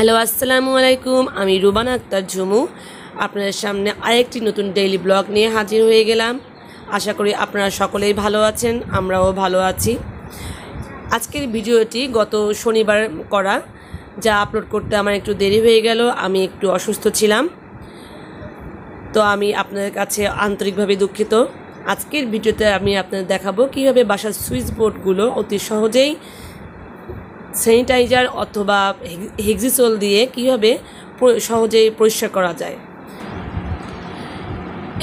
Hello, আসসালামু আলাইকুম। আমি রুবানা আক্তার ঝুমু। আপনাদের সামনে আরেকটি নতুন ডেইলি ব্লগ নিয়ে হাজির হয়ে গেলাম। আশা করি আপনারা সকলেই ভালো আছেন, আমরাও ভালো আছি। আজকের ভিডিওটি গত শনিবার করা, যা আপলোড করতে আমার একটু দেরি হয়ে গেল, আমি একটু অসুস্থ ছিলাম। তো আমি আপনাদের কাছে আন্তরিকভাবে দুঃখিত। আজকের ভিডিওতে আমি আপনাদের দেখাবো কীভাবে বাসার সুইচ বোর্ডগুলো অতি সহজেই স্যানিটাইজার অথবা হেক্সিসোল দিয়ে কীভাবে সহজেই পরিষ্কার করা যায়।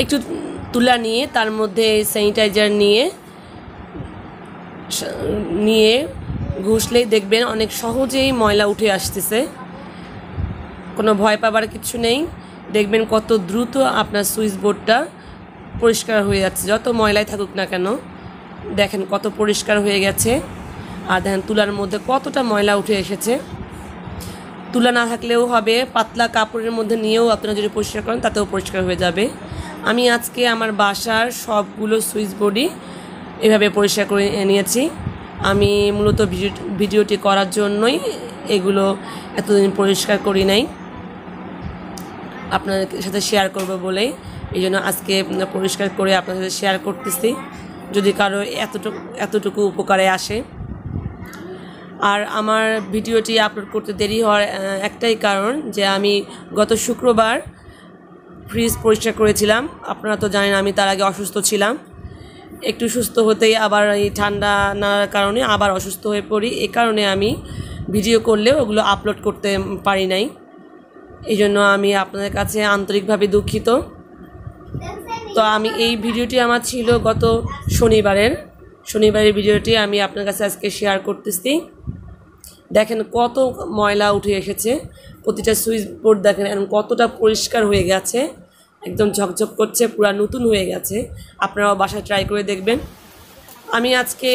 একটু তুলা নিয়ে তার মধ্যে স্যানিটাইজার নিয়ে নিয়ে ঘষলেই দেখবেন অনেক সহজেই ময়লা উঠে আসতেছে। কোনো ভয় পাবার কিছু নেই। দেখবেন কত দ্রুত আপনার সুইচ বোর্ডটা পরিষ্কার হয়ে যাচ্ছে। যত ময়লায় থাকুক না কেন, দেখেন কত পরিষ্কার হয়ে গেছে। আর দেখেন তুলার মধ্যে কতটা ময়লা উঠে এসেছে। তুলা না থাকলেও হবে, পাতলা কাপড়ের মধ্যে নিয়েও আপনারা যদি পরিষ্কার করেন, তাতেও পরিষ্কার হয়ে যাবে। আমি আজকে আমার বাসার সবগুলো সুইচ বোর্ডই এভাবে পরিষ্কার করে নিয়েছি। আমি মূলত ভিডিওটি করার জন্যই এগুলো এতদিন পরিষ্কার করি নাই। আপনাদের সাথে শেয়ার করব বলেই এই জন্য আজকে পরিষ্কার করে আপনাদের সাথে শেয়ার করতেছি। যদি কারও এতটুকু এতটুকু উপকারে আসে আর আমার ভিডিওটি আপলোড করতে দেরি হওয়ার একটাই কারণ যে আমি গত শুক্রবার ফ্রিজ পরিষ্কার করেছিলাম। আপনারা তো জানেন আমি তার আগে অসুস্থ ছিলাম। একটু সুস্থ হতেই আবার এই ঠান্ডা নাড়ার কারণে আবার অসুস্থ হয়ে পড়ি। এ কারণে আমি ভিডিও করলেও ওগুলো আপলোড করতে পারি নাই। এই জন্য আমি আপনাদের কাছে আন্তরিকভাবে দুঃখিত। তো আমি এই ভিডিওটি আমার ছিল গত শনিবারের। শনিবারের ভিডিওটি আমি আপনার কাছে আজকে শেয়ার করতেছি। দেখেন কত ময়লা উঠে এসেছে, প্রতিটা সুইচ বোর্ড দেখেন এখন কতটা পরিষ্কার হয়ে গেছে, একদম ঝকঝক করছে, পুরা নতুন হয়ে গেছে, আপনারাও বাসায় ট্রাই করে দেখবেন। আমি আজকে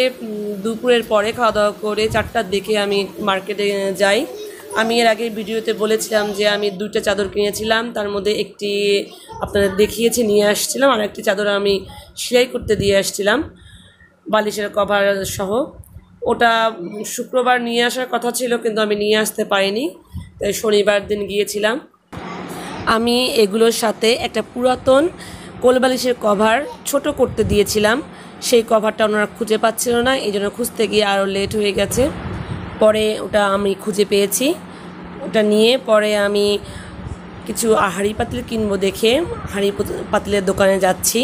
দুপুরের পরে খাওয়া দাওয়া করে চারটার দিকে আমি মার্কেটে যাই। আমি এর আগে ভিডিওতে বলেছিলাম যে আমি দুইটা চাদর কিনেছিলাম, তার মধ্যে একটি আপনাদের দেখিয়েছে, নিয়ে আসছিলাম আর একটি চাদর আমি সেলাই করতে দিয়ে আসছিলাম, বালিশের কভার সহ। ওটা শুক্রবার নিয়ে আসার কথা ছিল, কিন্তু আমি নিয়ে আসতে পারিনি, তাই শনিবার দিন গিয়েছিলাম। আমি এগুলোর সাথে একটা পুরাতন কোলবালিশের কভার ছোট করতে দিয়েছিলাম। সেই কভারটা ওনারা খুঁজে পাচ্ছিল না, এই জন্য খুঁজতে গিয়ে আরও লেট হয়ে গেছে। পরে ওটা আমি খুঁজে পেয়েছি। ওটা নিয়ে পরে আমি কিছু হাঁড়ি পাতিল কিনবো দেখে হাঁড়ি পাতিলের দোকানে যাচ্ছি।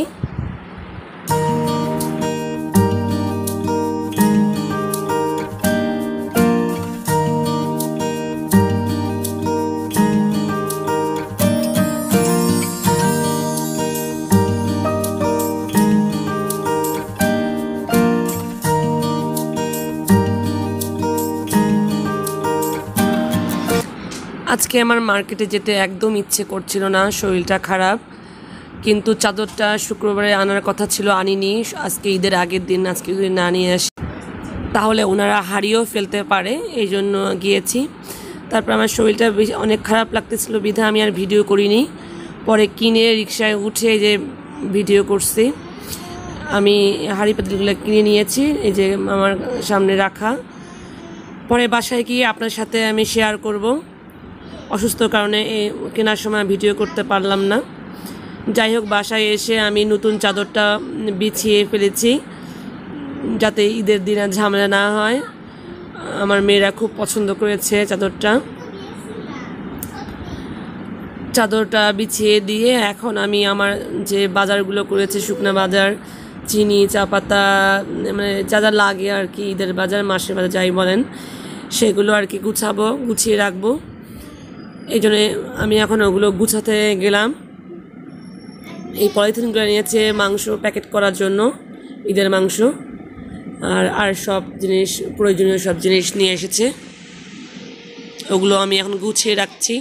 আজকে আমার মার্কেটে যেতে একদম ইচ্ছে করছিল না, শরীরটা খারাপ। কিন্তু চাদরটা শুক্রবারে আনার কথা ছিল, আনিনি। আজকে ঈদের আগের দিন, আজকে যদি না নিয়ে আসি, তাহলে ওনারা হারিয়েও ফেলতে পারে, এই জন্য গিয়েছি। তারপর আমার শরীরটা অনেক খারাপ লাগতেছিল, বিধা আমি আর ভিডিও করিনি। পরে কিনে রিক্সায় উঠে যে ভিডিও করছি। আমি হাড়ি পাতিলগুলো কিনে নিয়েছি, এই যে আমার সামনে রাখা। পরে বাসায় গিয়ে আপনার সাথে আমি শেয়ার করব। অসুস্থ কারণে কেনার সময় ভিডিও করতে পারলাম না। যাই হোক, বাসায় এসে আমি নতুন চাদরটা বিছিয়ে ফেলেছি যাতে ঈদের দিনে ঝামেলা না হয়। আমার মেয়েরা খুব পছন্দ করেছে চাদরটা। চাদরটা বিছিয়ে দিয়ে এখন আমি আমার যে বাজারগুলো করেছে, শুকনা বাজার, চিনি, চা পাতা মানে যা যা লাগে আর কি ঈদের বাজার, মাসের বাজার, যাই বলেন, সেগুলো আর কি গুছাবো, গুছিয়ে রাখব। এই জন্যে আমি এখন ওগুলো গুছাতে গেলাম। এই পলিথিনগুলো নিয়েছে মাংস প্যাকেট করার জন্য, ঈদের মাংস, আর আর সব জিনিস, প্রয়োজনীয় সব জিনিস নিয়ে এসেছে। ওগুলো আমি এখন গুছিয়ে রাখছি।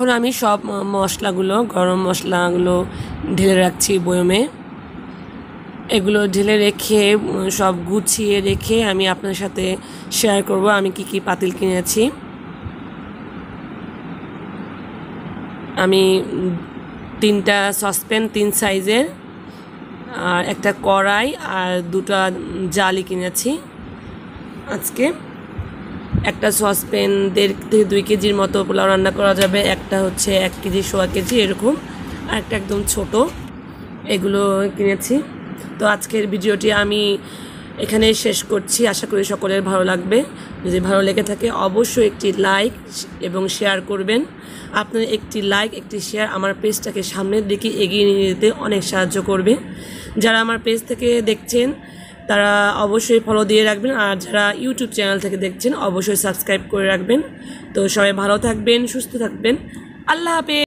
এখন আমি সব মশলাগুলো, গরম মশলাগুলো ঢেলে রাখছি বয়মে। এগুলো ঢেলে রেখে সব গুছিয়ে রেখে আমি আপনার সাথে শেয়ার করব আমি কি কি পাতিল কিনেছি। আমি তিনটা সসপ্যান, তিন সাইজের, আর একটা কড়াই আর দুটো জালি কিনেছি আজকে। একটা সসপ্যান দেড় থেকে দুই কেজির মতো পোলাও রান্না করা যাবে। একটা হচ্ছে এক কেজি, সোয়া কেজি এরকম। আর একটা একদম ছোট। এগুলো কিনেছি। তো আজকের ভিডিওটি আমি এখানে শেষ করছি। আশা করি সকলের ভালো লাগবে। যদি ভালো লেগে থাকে, অবশ্যই একটি লাইক এবং শেয়ার করবেন। আপনার একটি লাইক, একটি শেয়ার আমার পেজটাকে সামনের দিকে এগিয়ে নিয়ে যেতে অনেক সাহায্য করবে। যারা আমার পেজ থেকে দেখছেন তারা অবশ্যই ফলো দিয়ে রাখবেন। আর যারা ইউটিউব চ্যানেল থেকে দেখছেন, অবশ্যই সাবস্ক্রাইব করে রাখবেন। তো সবাই ভালো থাকবেন, সুস্থ থাকবেন। আল্লাহ হাফেজ।